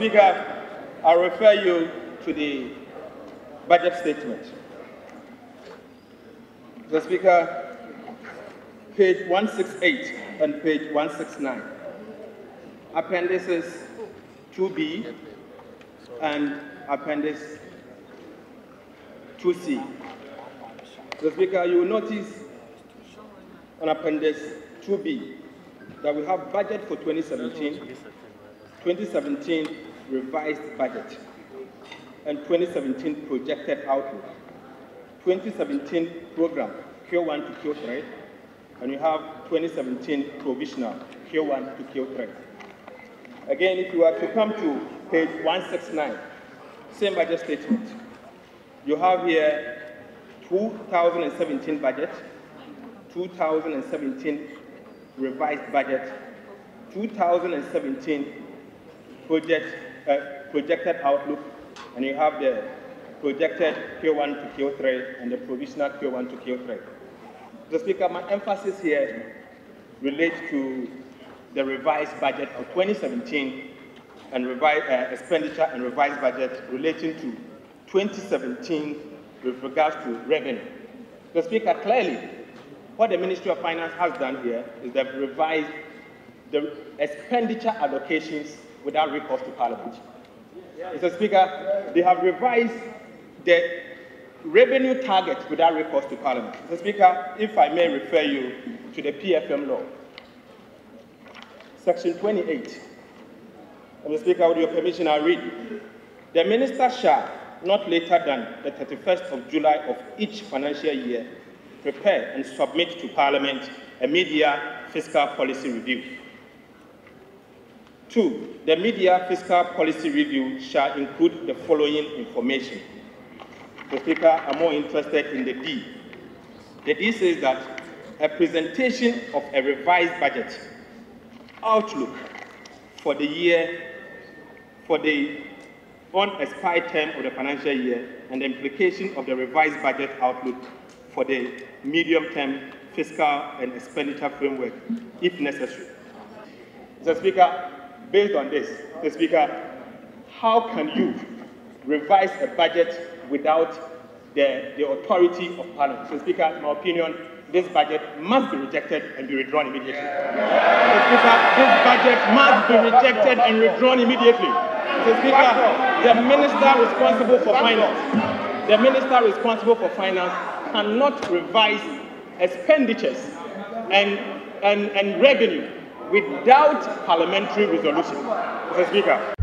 Speaker, I refer you to the budget statement. Mr. Speaker, page 168 and page 169, appendices 2B and appendix 2C. Mr. Speaker, you will notice on appendix 2B that we have budget for 2017, 2017 revised budget, and 2017 projected outlook. 2017 program, Q1 to Q3, and you have 2017 provisional, Q1 to Q3. Again, if you are to come to page 169, same budget statement, you have here 2017 budget, 2017 revised budget, 2017 project, uh, projected outlook, and you have the projected Q1 to Q3 and the provisional Q1 to Q3. Mr. Speaker, my emphasis here relates to the revised budget for 2017 and revised uh, expenditure and revised budget relating to 2017 with regards to revenue. Mr. Speaker, clearly, what the Ministry of Finance has done here is they've revised the expenditure allocations without recourse to Parliament. Mr. Speaker, they have revised the revenue target without recourse to Parliament. Mr. Speaker, if I may refer you to the PFM law, Section 28. Mr. Speaker, with your permission, I'll read. The minister shall, not later than the 31st of July of each financial year, prepare and submit to Parliament a mid-year fiscal policy review. Two, the mid-year fiscal policy review shall include the following information. The Speaker, I'm more interested in the D. The D says that a presentation of a revised budget outlook for the year, for the unexpired term of the financial year, and the implication of the revised budget outlook for the medium-term fiscal and expenditure framework, if necessary. Mr. Speaker, based on this, Mr. Speaker, how can you revise a budget without the, the authority of Parliament? Mr. Speaker, in my opinion, this budget must be rejected and be withdrawn immediately. Mr. Speaker, this budget must be rejected and withdrawn immediately. Mr. Speaker, the minister responsible for finance, the minister responsible for finance cannot revise expenditures and, and, and revenue without parliamentary resolution. Mr. Speaker.